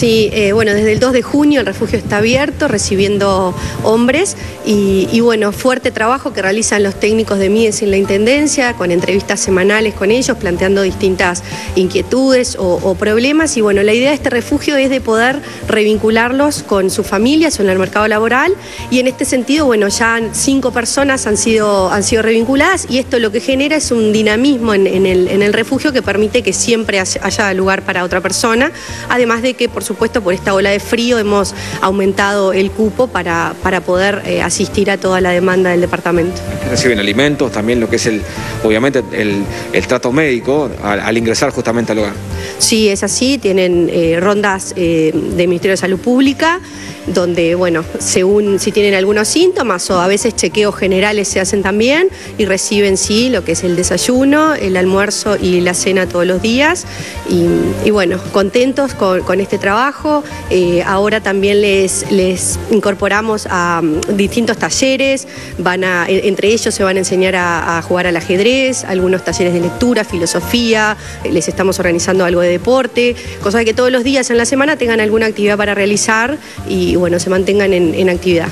Sí, eh, bueno, desde el 2 de junio el refugio está abierto, recibiendo hombres y, bueno, fuerte trabajo que realizan los técnicos de MIES en la Intendencia, con entrevistas semanales con ellos, planteando distintas inquietudes o, problemas. Y bueno, la idea de este refugio es de poder revincularlos con sus familias o en el mercado laboral. Y en este sentido, bueno, ya cinco personas han sido, han sido revinculadas y esto lo que genera es un dinamismo en, el, en el refugio que permite que siempre haya lugar para otra persona, además de que, por supuesto, por esta ola de frío hemos aumentado el cupo para, para poder eh, asistir a toda la demanda del departamento. Reciben alimentos, también lo que es el, obviamente, el, trato médico al, ingresar justamente al hogar. Sí, es así, tienen eh, rondas eh, de Ministerio de Salud Pública donde, bueno, según si tienen algunos síntomas o a veces chequeos generales se hacen también y reciben, sí, lo que es el desayuno, el almuerzo y la cena todos los días. Y, bueno, contentos con, este trabajo. Eh, ahora también les, les incorporamos a mm, distintos talleres, van a, e, entre ellos se van a enseñar a, jugar al ajedrez, algunos talleres de lectura, filosofía, les estamos organizando de deporte, cosa de que todos los días en la semana tengan alguna actividad para realizar y bueno, se mantengan en, en actividad.